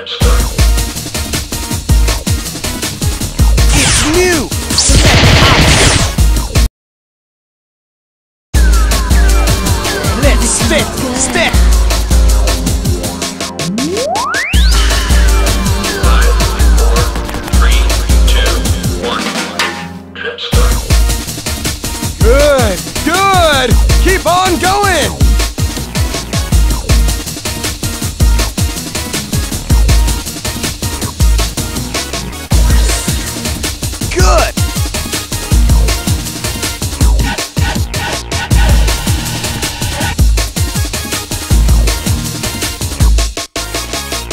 It's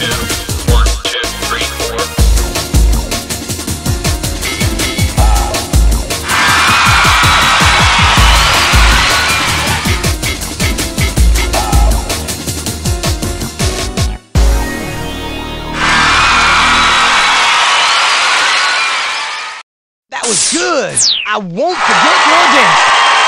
That was good! I won't forget your!